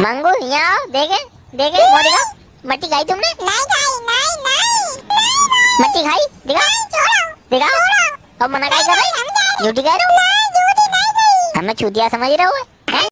मंगू यहाँ आओ देखे देखे वो दिखा मट्टी खाई तुमने? नहीं खाई नहीं नहीं मट्टी खाई? दिखा दिखा अब मना क्या कर रही झूठी कह रहे हो? हमें चूतिया समझ रहे हो?